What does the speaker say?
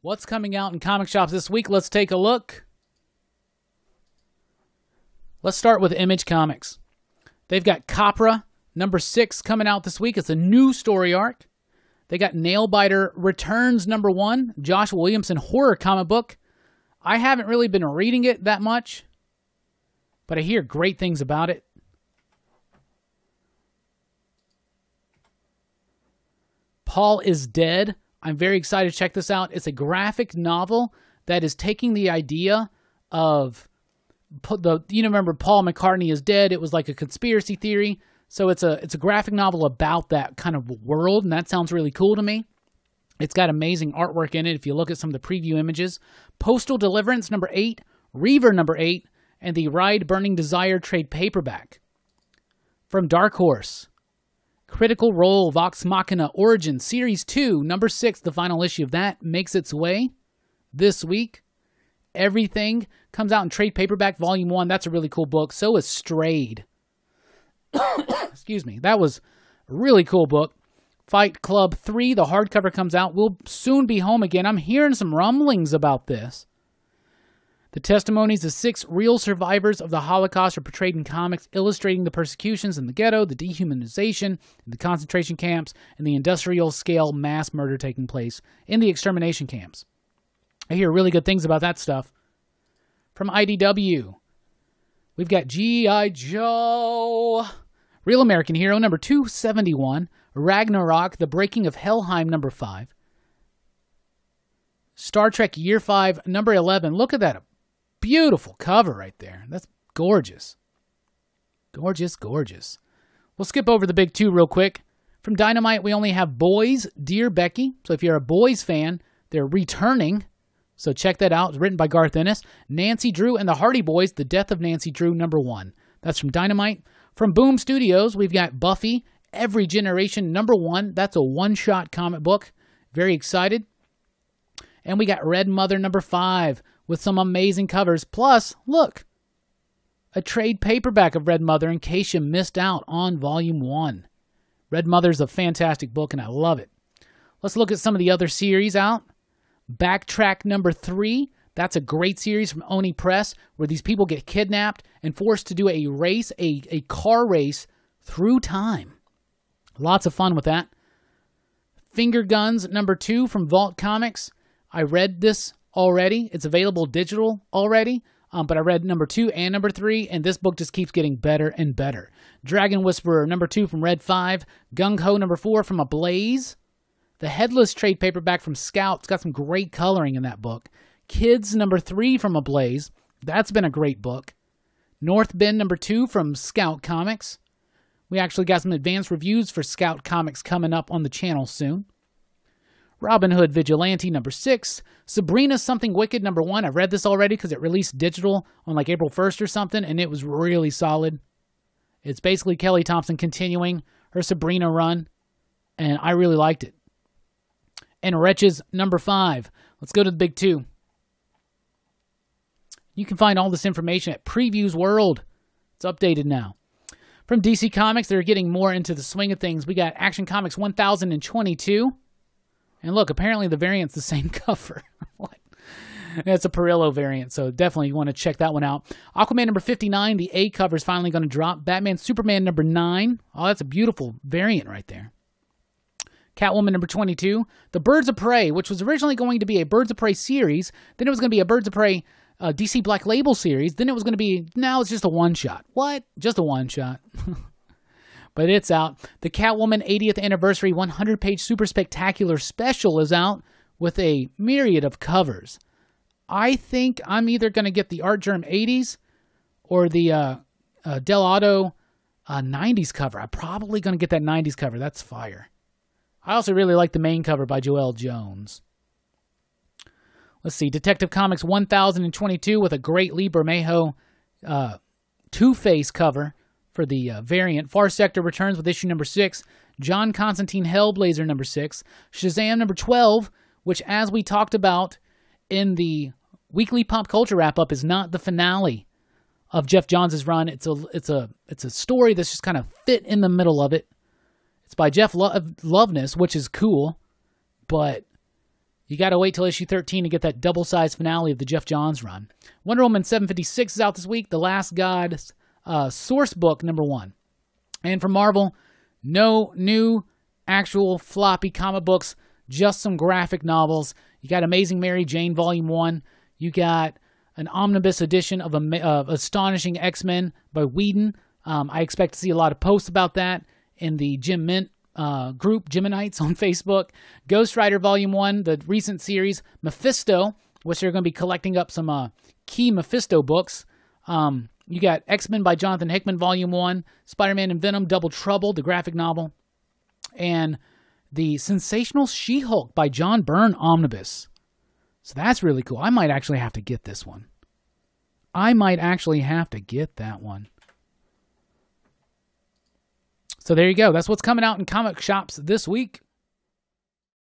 What's coming out in comic shops this week? Let's take a look. Let's start with Image Comics. They've got Copra, number six, coming out this week. It's a new story arc. They got Nailbiter Returns, number one, Josh Williamson horror comic book. I haven't really been reading it that much, but I hear great things about it. Paul is Dead. I'm very excited to check this out. It's a graphic novel that is taking the idea of the you know remember Paul McCartney is dead. It was like a conspiracy theory. So it's a it's a graphic novel about that kind of world, and that sounds really cool to me. It's got amazing artwork in it. If you look at some of the preview images, Postal Deliverance number eight, Reaver number eight, and the Ride Burning Desire trade paperback from Dark Horse. Critical Role Vox Machina Origin Series 2, number 6, the final issue of that makes its way this week. Everything comes out in trade paperback volume 1. That's a really cool book. So is Strayed. Excuse me. That was a really cool book. Fight Club 3, the hardcover comes out. We'll soon be home again. I'm hearing some rumblings about this. The testimonies of six real survivors of the Holocaust are portrayed in comics, illustrating the persecutions in the ghetto, the dehumanization in the concentration camps, and the industrial scale mass murder taking place in the extermination camps. I hear really good things about that stuff. From IDW, we've got G.I. Joe, Real American Hero number 271, Ragnarok, The Breaking of Helheim number 5, Star Trek Year 5, number 11. Look at that beautiful cover right there. That's gorgeous. Gorgeous, gorgeous. We'll skip over the big two real quick. From Dynamite, we only have Boys, Dear Becky. So if you're a Boys fan, they're returning. So check that out. It's written by Garth Ennis. Nancy Drew and the Hardy Boys, The Death of Nancy Drew, number one. That's from Dynamite. From Boom Studios, we've got Buffy, Every Generation, number one. That's a one shot comic book. Very excited. And we got Red Mother, number five with some amazing covers. Plus, look, a trade paperback of Red Mother in case you missed out on Volume 1. Red Mother's a fantastic book, and I love it. Let's look at some of the other series out. Backtrack number 3. That's a great series from Oni Press where these people get kidnapped and forced to do a race, a, a car race through time. Lots of fun with that. Finger Guns number 2 from Vault Comics. I read this already. It's available digital already. Um, but I read number two and number three, and this book just keeps getting better and better. Dragon Whisperer, number two from Red 5. Gung Ho, number four from Ablaze. The Headless trade paperback from Scout. It's got some great coloring in that book. Kids, number three from Ablaze. That's been a great book. North Bend, number two from Scout Comics. We actually got some advanced reviews for Scout Comics coming up on the channel soon. Robin Hood Vigilante number six, Sabrina Something Wicked number one. I've read this already because it released digital on like April 1st or something, and it was really solid. It's basically Kelly Thompson continuing her Sabrina run, and I really liked it. And Wretches number five. Let's go to the big two. You can find all this information at Previews World. It's updated now. From DC Comics, they're getting more into the swing of things. We got Action Comics 1022. And look, apparently the variant's the same cover. what? It's a Perillo variant, so definitely you want to check that one out. Aquaman number 59, the A cover is finally going to drop. Batman Superman number 9. Oh, that's a beautiful variant right there. Catwoman number 22. The Birds of Prey, which was originally going to be a Birds of Prey series. Then it was going to be a Birds of Prey uh, DC Black Label series. Then it was going to be, now it's just a one shot. What? Just a one shot. but it's out. The Catwoman 80th Anniversary 100 page super spectacular special is out with a myriad of covers. I think I'm either going to get the Art Artgerm 80s or the uh, uh, Dell'Otto uh, 90s cover. I'm probably going to get that 90s cover. That's fire. I also really like the main cover by Joelle Jones. Let's see. Detective Comics 1022 with a great Lee Bermejo uh, Two Face cover for the uh, variant. Far Sector returns with issue number six. John Constantine Hellblazer number six. Shazam number 12, which, as we talked about in the weekly pop culture wrap up, is not the finale of Geoff Johns' run. It's a it's a it's a story that's just kind of fit in the middle of it. It's by Jeff Lo- Loveness, which is cool, but You got to wait till issue 13 to get that double sized finale of the Geoff Johns run. Wonder Woman 756 is out this week. The Last God uh, source book number one. And from Marvel, no new actual floppy comic books, just some graphic novels. You got Amazing Mary Jane Volume 1. You got an omnibus edition of, of Astonishing X Men by Whedon. Um, I expect to see a lot of posts about that in the Jim Mint uh, group, Jiminites on Facebook. Ghost Rider Volume 1, the recent series. Mephisto, which they're going to be collecting up some uh, key Mephisto books. Um, you got X Men by Jonathan Hickman, Volume 1, Spider Man and Venom, Double Trouble, the graphic novel, and the Sensational She Hulk by John Byrne Omnibus. So that's really cool. I might actually have to get this one. I might actually have to get that one. So there you go. That's what's coming out in comic shops this week.